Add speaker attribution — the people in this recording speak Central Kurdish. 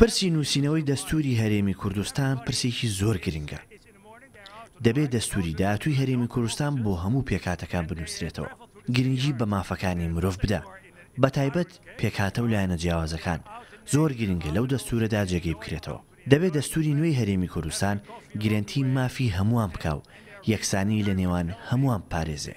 Speaker 1: پرسی نووسینەوەی دەستووری هەرێمی کوردستان پرسێکی زۆر گرنگە. دەبێ دەستووری داهاتووی هەرێمی کورستان بۆ هەموو پێکهاتەکان بنووسرێتەوە. گرنگی بە مافەکانی مرۆڤ بدە، بە تایبەت پێکهاتە و لایەنە جیاوازەکان. زۆر گرنگە لەو دەستوورەدا جێگەی بکرێتەوە. دەبێ دەستووری نوێی هەرێمی کوردستان گرەنتی مافی هەمووان بکا و یەکسانی لە نێوان هەمووان بپارێزێ.